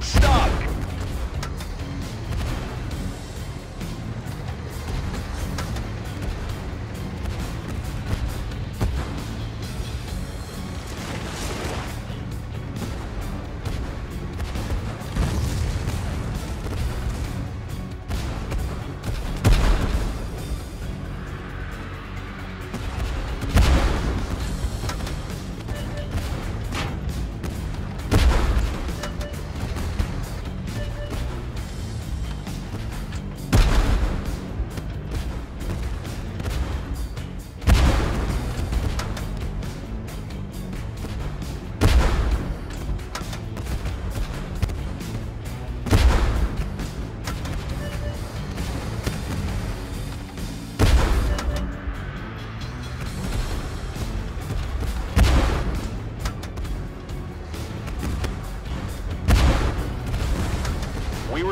stop.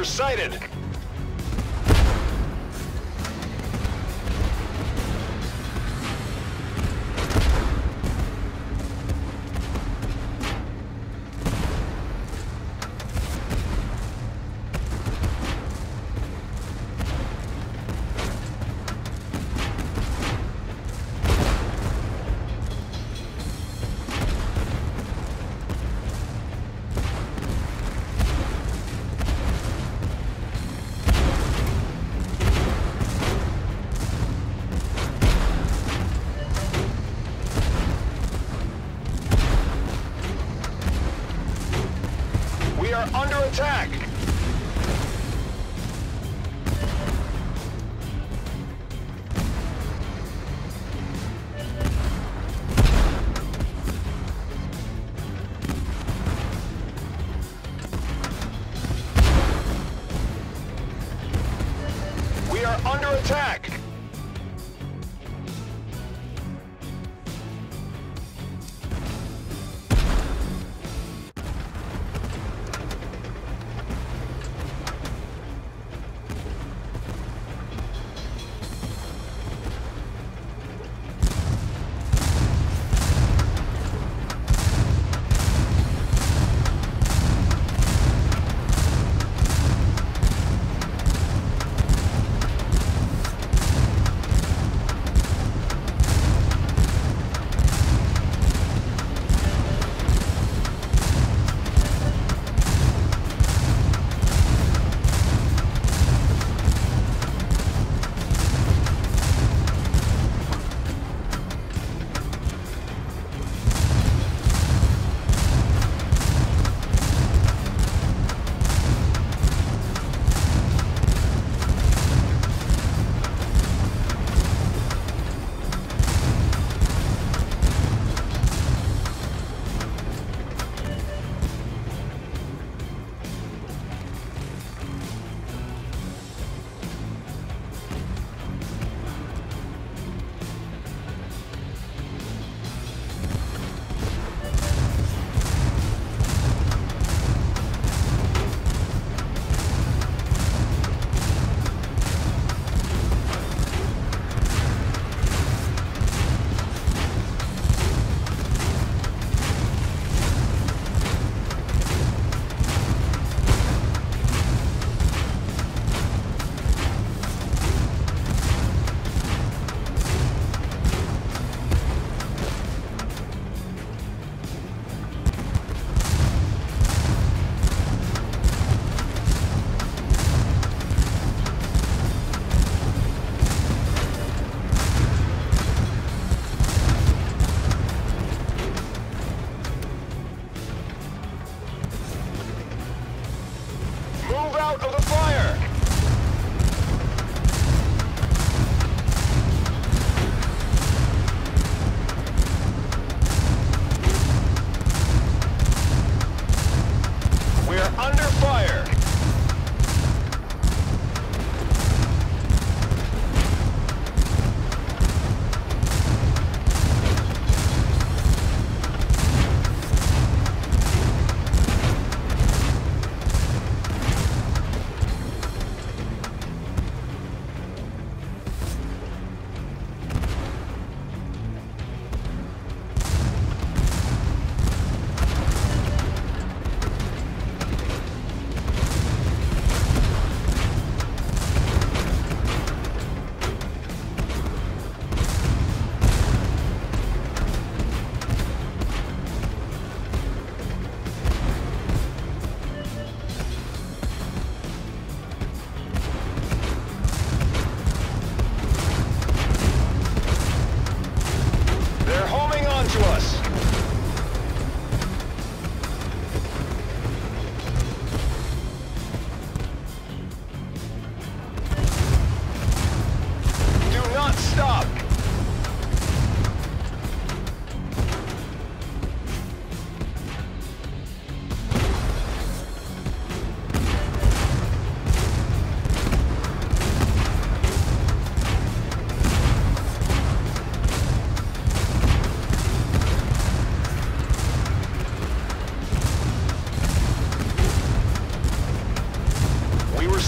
sighted. Under attack.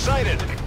excited.